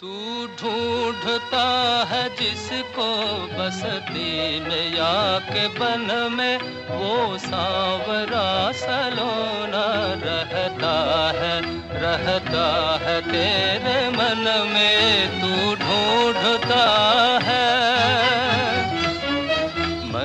तू ढूंढता है जिसको बसती में या के बन में, वो सांवरा सलोना रहता है रहता है तेरे मन में। तू ढूंढता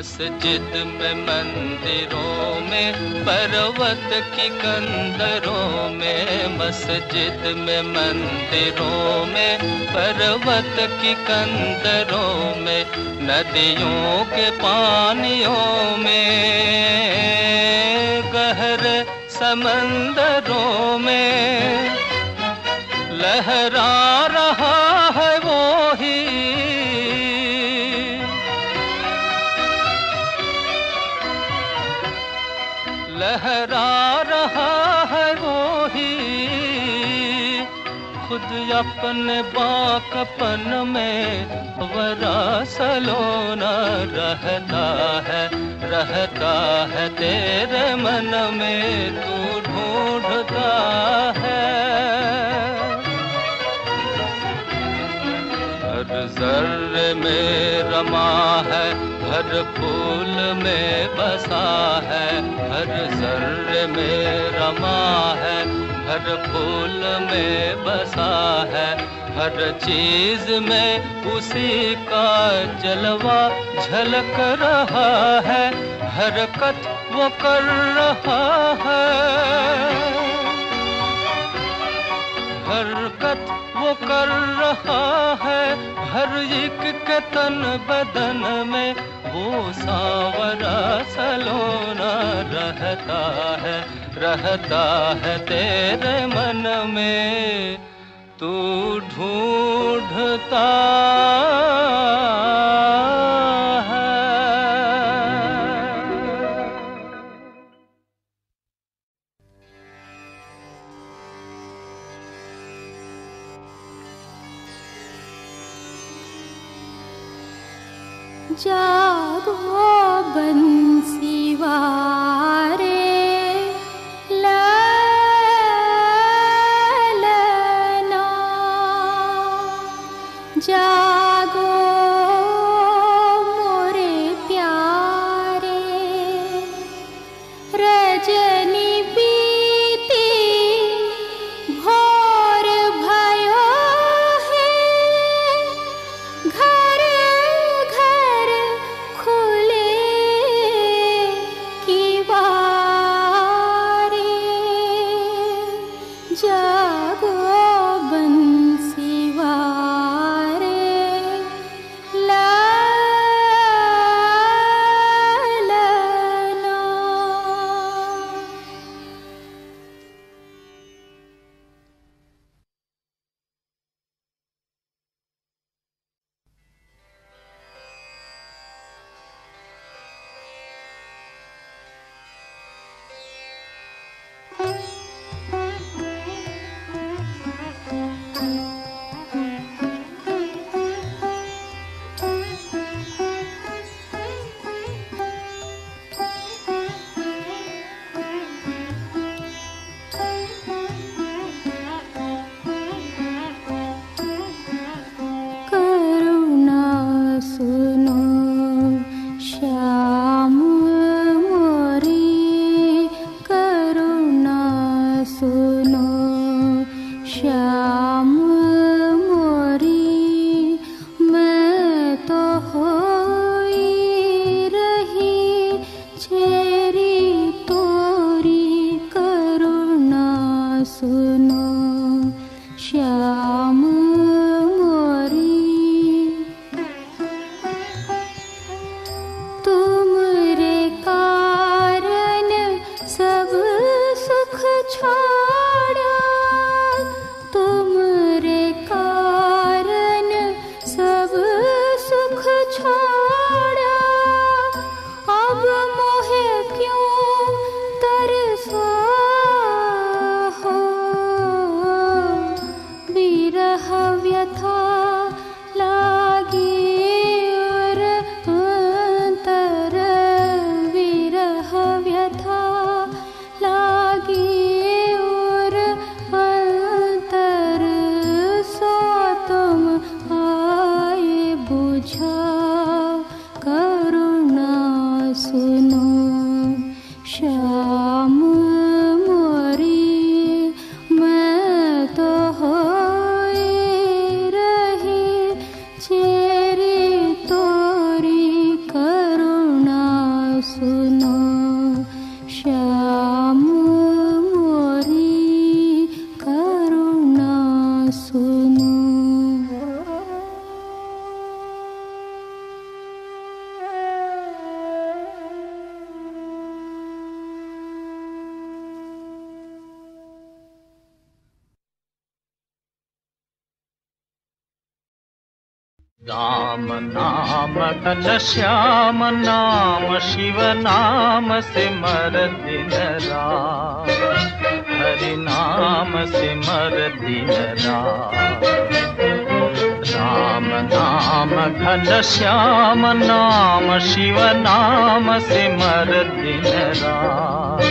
मस्जिद में मंदिरों में, पर्वत की कंदरों में, मस्जिद में मंदिरों में, पर्वत की कंदरों में, नदियों के पानियों में, गहर समंदरों में, लहरा रहा लहरा रहा है वो ही। खुद अपने बाकपन में वरा सलोना रहता है रहता है तेरे मन में, तू ढूंढता है। जर्रे में रमा है हर फूल में बसा है। हर जर्रे में रमा है हर फूल में बसा है। हर चीज़ में उसी का जलवा झलक रहा है। हरकत वो कर रहा है। कर रहा है, हर एक के तन बदन में वो सांवरा सलोना रहता है रहता है तेरे मन में, तू ढूंढता जागो बन्द राम नाम घन श्याम नाम शिव नाम सिमर दिन रात हरि नाम सिमर रात राम। नाम घन श्याम नाम शिव नाम सिमर दिन रात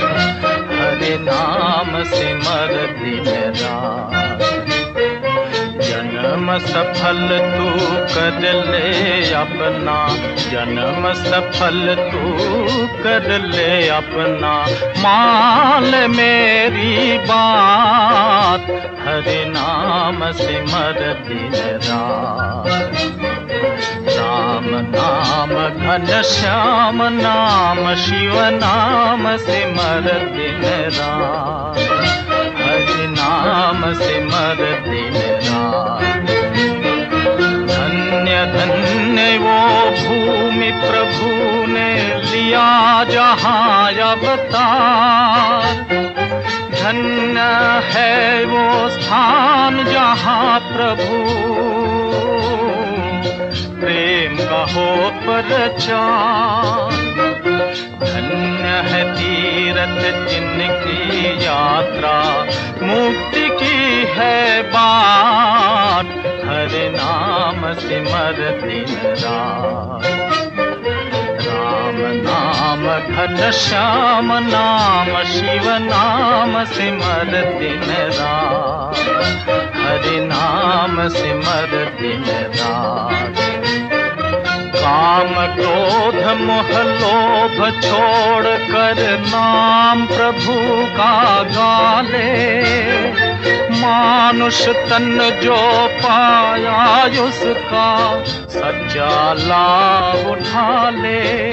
हरि नाम सिमर सफल तू कर ले अपना। जन्म सफल तू कर ले अपना। मान मेरी बात, हरे नाम सिमर दिन रात। राम नाम, घन श्याम नाम, शिव नाम सिमर दिन रात। हरि नाम सिमर दिन रात। धन्य वो भूमि प्रभु ने लिया जहाँ अवतार। धन्य है वो स्थान जहाँ प्रभु। प्रेम का हो प्रचार धन्य है तीरथ जिनकी यात्रा। मुक्ति की है बात। हर नाम सिमर दिन रात। राम नाम घन श्याम नाम शिव नाम सिमर दिन रात। हरि नाम सिमर दिन रात। काम क्रोध मोह छोड़ कर नाम प्रभु का गाले मानुष तन जो पाया, उसका सच्चा लाभ उठा ले।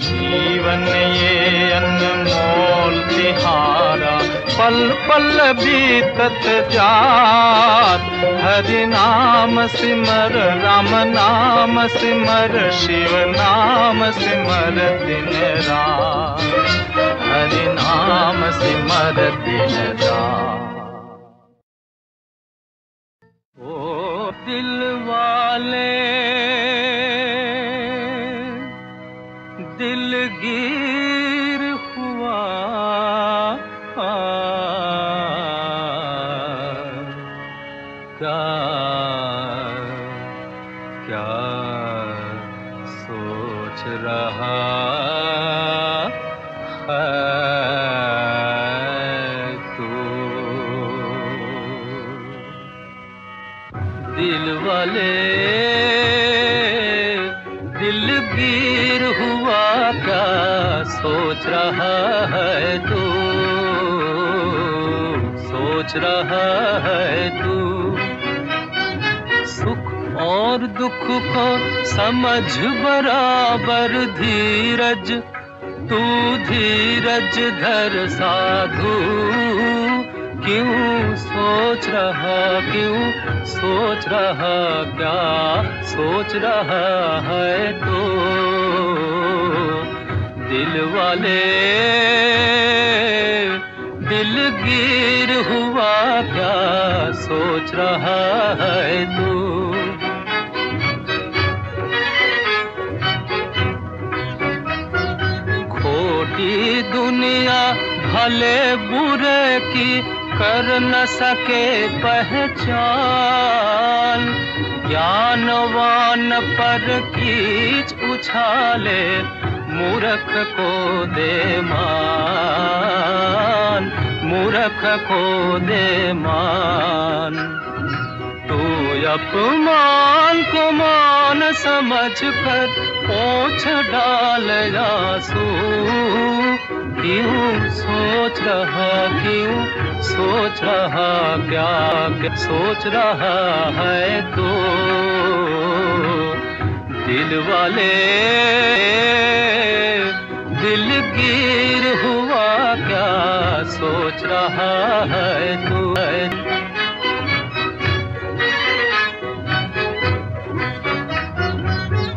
जीवन ये अनमोल तिहारा पल पल बीतत जात हरि नाम सिमर, राम नाम सिमर, शिव नाम सिमर, दिन रात। हरि नाम सिमर, दिन रात। ओ दिल वाले, दिल गिर हुआ। क्या सोच रहा है तू, सोच रहा है तू। सुख और दुख को समझ बराबर धीरज, तू धीरज धर साधु। क्यों सोच रहा, क्यों सोच रहा क्या सोच रहा है तो? दिल वाले। दिल गिर हुआ क्या सोच रहा है तू? खोटी दुनिया भले बुरे की कर न सके पहचान। ज्ञानवान पर कीच उछाले मूर्ख को दे मान मूर्ख को दे मान। तू अपमान को मान समझ कर पोछ डाल आँसू। क्यों सोच रहा क्यों सोच रहा क्या, क्या सोच रहा है तू तो? दिल वाले, दिल गिर हुआ क्या सोच रहा है तू?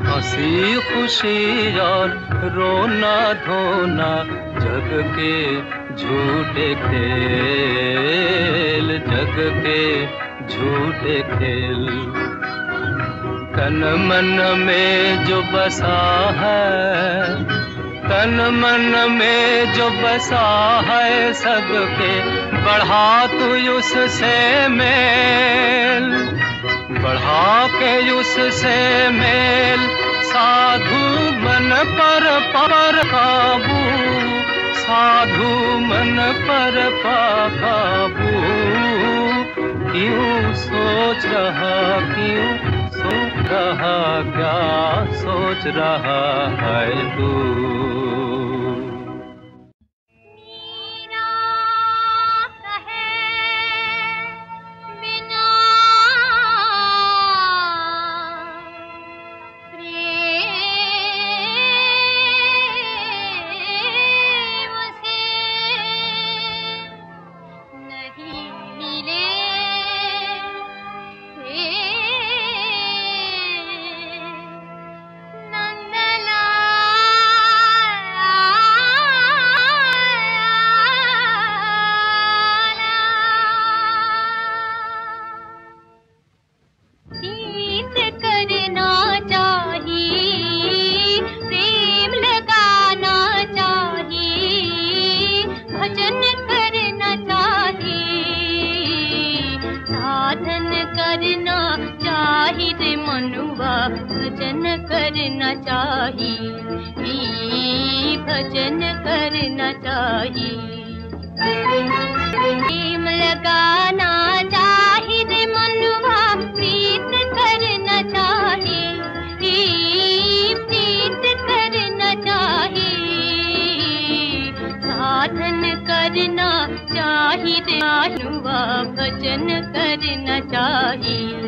हँसी, खुशी और रोना धोना जग के झूठे खेल, जग के झूठे खेल। तन मन में जो बसा है, तन मन में जो बसा है सबके बढ़ा तू उससे मेल। बढ़ा के उससे मेल, साधु मन पर पर काबू, साधु मन पर पा काबू। क्यों सोच रहा, क्यों रहा क्या सोच रहा है तू? भजन करना चाहिए लगाना चाहिए मनुभा प्रीत करना चाहिए प्रीत करना चाहिए साधन करना चाहिए मनुवा भजन करना चाहिए